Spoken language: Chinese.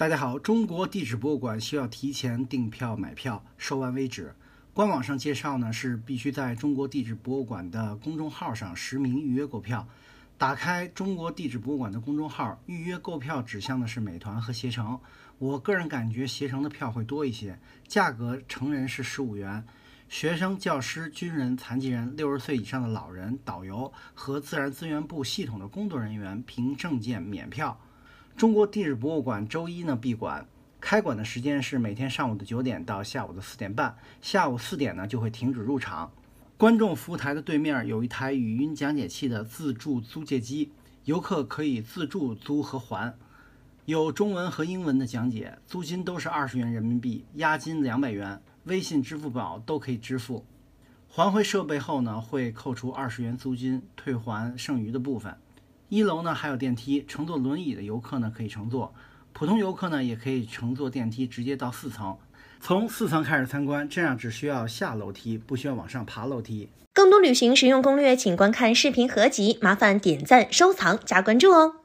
大家好，中国地质博物馆需要提前订票买票，售完为止。官网上介绍呢是必须在中国地质博物馆的公众号上实名预约购票。打开中国地质博物馆的公众号，预约购票指向的是美团和携程。我个人感觉携程的票会多一些，价格成人是十五元，学生、教师、军人、残疾人、六十岁以上的老人、导游和自然资源部系统的工作人员凭证件免票。中国地质博物馆周一呢闭馆，开馆的时间是每天上午的九点到下午的四点半，下午四点呢就会停止入场。观众服务台的对面有一台语音讲解器的自助租借机，游客可以自助租和还，有中文和英文的讲解，租金都是二十元人民币，押金两百元，微信、支付宝都可以支付。还回设备后呢，会扣除二十元租金，退还剩余的部分。一楼呢还有电梯，乘坐轮椅的游客呢可以乘坐，普通游客呢也可以乘坐电梯直接到四层，从四层开始参观，这样只需要下楼梯，不需要往上爬楼梯。更多旅行实用攻略，请观看视频合集，麻烦点赞、收藏、加关注哦。